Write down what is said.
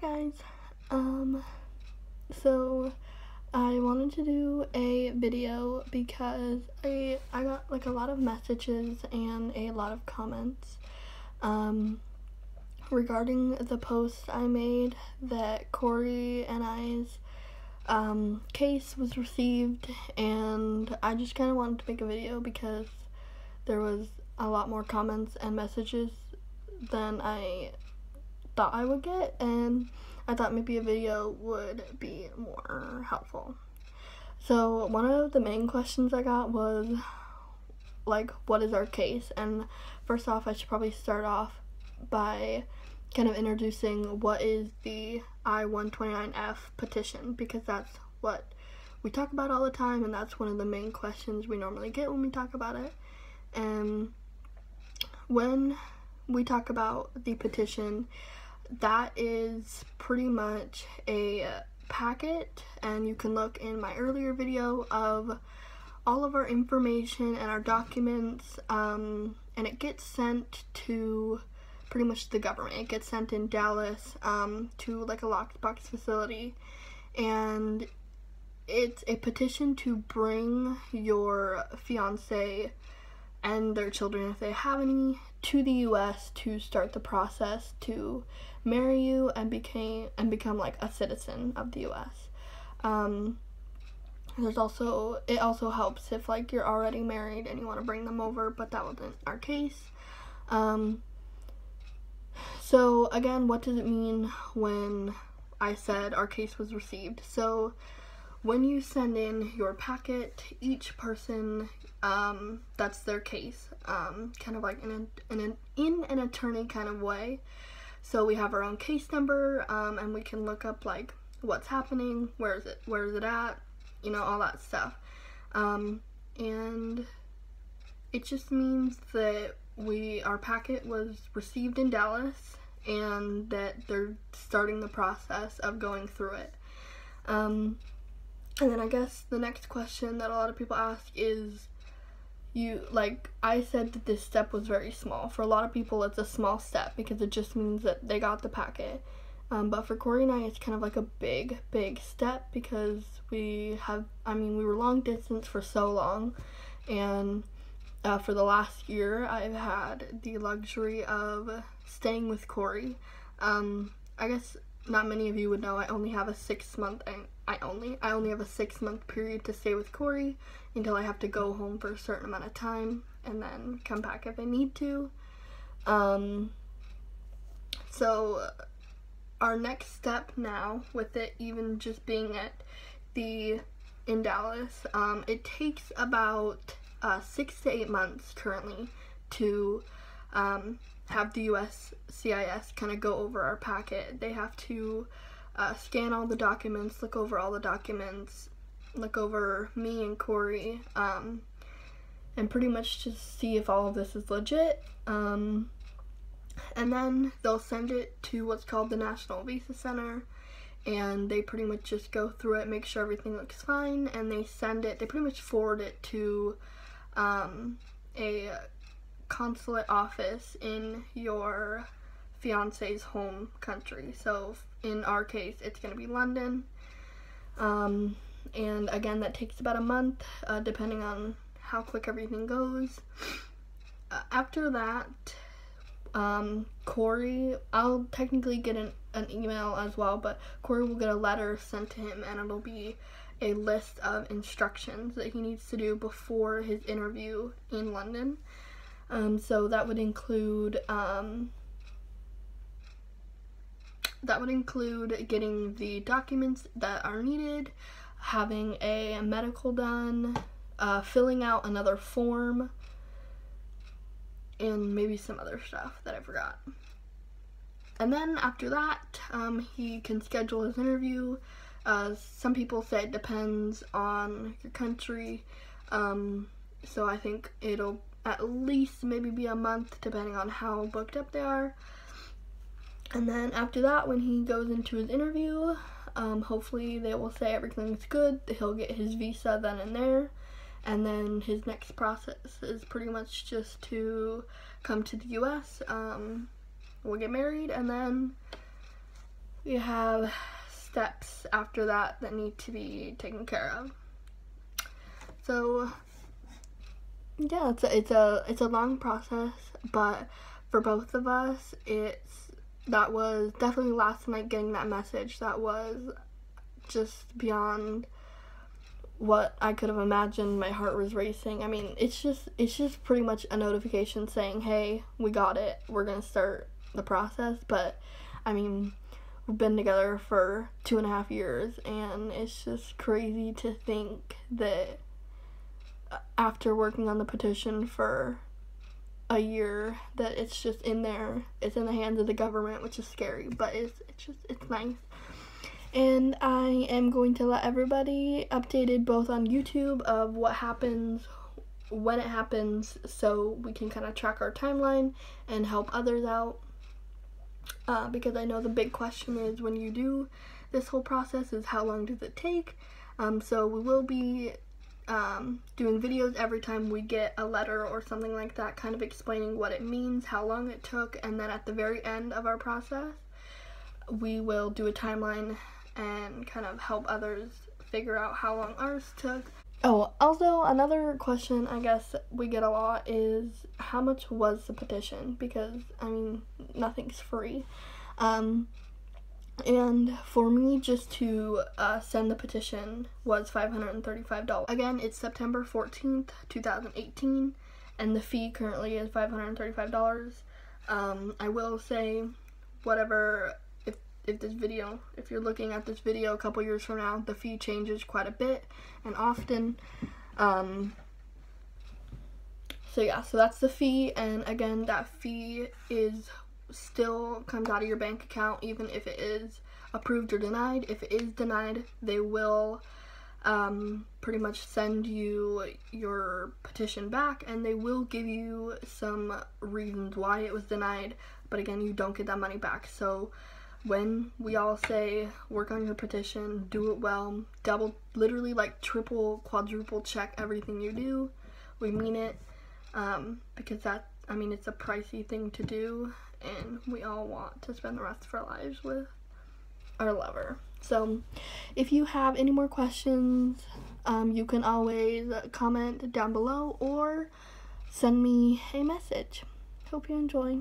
guys. Um, so I wanted to do a video because I I got like a lot of messages and a lot of comments um, regarding the post I made that Corey and I's um, case was received, and I just kind of wanted to make a video because there was a lot more comments and messages than I thought I would get, and I thought maybe a video would be more helpful. So, one of the main questions I got was like, what is our case? And first off, I should probably start off by kind of introducing what is the I 129F petition because that's what we talk about all the time, and that's one of the main questions we normally get when we talk about it. And when we talk about the petition, that is pretty much a packet, and you can look in my earlier video of all of our information and our documents, um, and it gets sent to pretty much the government. It gets sent in Dallas um, to like a lockbox facility, and it's a petition to bring your fiance and their children, if they have any, to the U.S. to start the process to marry you and became and become like a citizen of the U.S. Um, there's also it also helps if like you're already married and you want to bring them over, but that wasn't our case. Um, so again, what does it mean when I said our case was received? So when you send in your packet, each person um, that's their case, um, kind of like in, a, in, an, in an attorney kind of way. So we have our own case number, um, and we can look up like what's happening, where is it, where is it at, you know, all that stuff. Um, and it just means that we our packet was received in Dallas, and that they're starting the process of going through it. And then I guess the next question that a lot of people ask is you like I said that this step was very small. For a lot of people it's a small step because it just means that they got the packet. Um, but for Corey and I it's kind of like a big, big step because we have I mean we were long distance for so long and uh, for the last year I've had the luxury of staying with Corey. Um, I guess not many of you would know I only have a six month I only I only have a six month period to stay with Corey until I have to go home for a certain amount of time and then come back if I need to. Um, so our next step now with it even just being at the in Dallas, um, it takes about uh, six to eight months currently to um, have the USCIS kind of go over our packet. They have to uh, scan all the documents, look over all the documents, look over me and Corey, um, and pretty much just see if all of this is legit. Um, and then they'll send it to what's called the National Visa Center, and they pretty much just go through it, make sure everything looks fine, and they send it, they pretty much forward it to um, a consulate office in your fiance's home country. So in our case, it's going to be London. Um, and again, that takes about a month, uh, depending on how quick everything goes. Uh, after that, um, Corey, I'll technically get an, an email as well, but Corey will get a letter sent to him, and it'll be a list of instructions that he needs to do before his interview in London. Um, so that would include um, that would include getting the documents that are needed, having a medical done, uh, filling out another form, and maybe some other stuff that I forgot. And then after that, um, he can schedule his interview. Uh, some people say it depends on your country, um, so I think it'll at least maybe be a month depending on how booked up they are. And then after that, when he goes into his interview, um, hopefully they will say everything's good. He'll get his visa then and there. And then his next process is pretty much just to come to the US. Um, we'll get married and then we have steps after that that need to be taken care of. So yeah, it's a, it's a it's a long process, but for both of us, it's that was definitely last night getting that message that was just beyond what I could have imagined. My heart was racing. I mean, it's just it's just pretty much a notification saying, "Hey, we got it. We're gonna start the process." But I mean, we've been together for two and a half years, and it's just crazy to think that uh, after working on the petition for a year that it's just in there. It's in the hands of the government which is scary but it's it's just it's nice. And I am going to let everybody updated both on YouTube of what happens when it happens so we can kind of track our timeline and help others out. Uh, because I know the big question is when you do this whole process is how long does it take? Um, so we will be um, doing videos every time we get a letter or something like that, kind of explaining what it means, how long it took, and then at the very end of our process, we will do a timeline and kind of help others figure out how long ours took. Oh, also, another question I guess we get a lot is how much was the petition? Because, I mean, nothing's free. Um, and for me just to uh, send the petition was $535 again it's september 14th 2018 and the fee currently is $535 um, i will say whatever if if this video if you're looking at this video a couple years from now the fee changes quite a bit and often um, so yeah so that's the fee and again that fee is still comes out of your bank account even if it is approved or denied. If it is denied, they will um, pretty much send you your petition back and they will give you some reasons why it was denied. But again, you don't get that money back. So when we all say work on your petition, do it well, double, literally like triple, quadruple check everything you do, we mean it um, because that, I mean, it's a pricey thing to do and we all want to spend the rest of our lives with our lover. So, if you have any more questions, um, you can always comment down below or send me a message. Hope you enjoy.